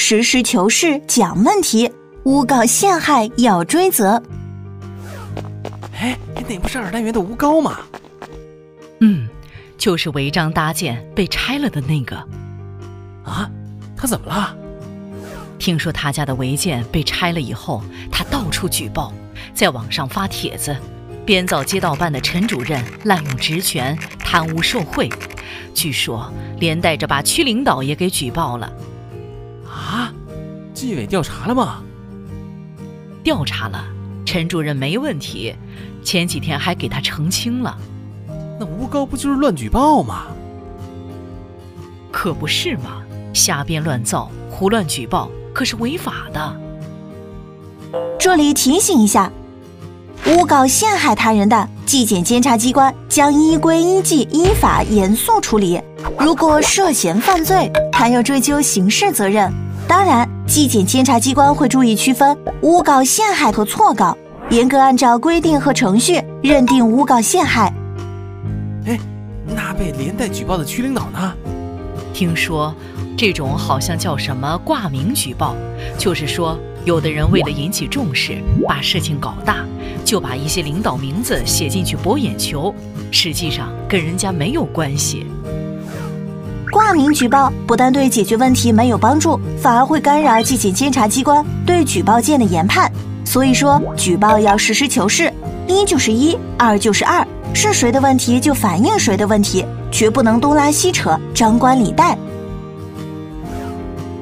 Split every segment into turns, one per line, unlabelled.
实事求是讲问题，诬告陷害要追责。
哎，那不是二单元的吴高吗？
嗯，就是违章搭建被拆了的那个。
啊，他怎么了？
听说他家的违建被拆了以后，他到处举报，在网上发帖子，编造街道办的陈主任滥用职权、贪污受贿，据说连带着把区领导也给举报了。
啊，纪委调查了吗？
调查了，陈主任没问题，前几天还给他澄清了。
那诬告不就是乱举报吗？
可不是嘛，瞎编乱造、胡乱举报。可是违法的。
这里提醒一下，诬告陷害他人的，纪检监察机关将依规依纪依法严肃处理。如果涉嫌犯罪，还要追究刑事责任。当然，纪检监察机关会注意区分诬告陷害和错告，严格按照规定和程序认定诬告陷害。
哎，那被连带举报的区领导呢？
听说。这种好像叫什么挂名举报，就是说，有的人为了引起重视，把事情搞大，就把一些领导名字写进去博眼球，实际上跟人家没有关系。
挂名举报不但对解决问题没有帮助，反而会干扰纪检监察机关对举报件的研判。所以说，举报要实事求是，一就是一，二就是二，是谁的问题就反映谁的问题，绝不能东拉西扯、张冠李戴。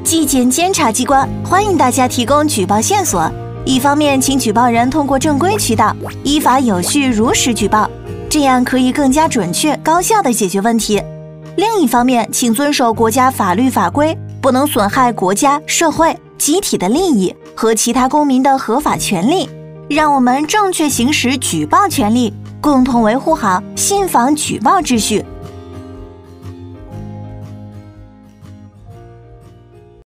纪检监察机关欢迎大家提供举报线索。一方面，请举报人通过正规渠道，依法有序、如实举报，这样可以更加准确、高效地解决问题；另一方面，请遵守国家法律法规，不能损害国家、社会、集体的利益和其他公民的合法权利。让我们正确行使举报权利，共同维护好信访举报秩序。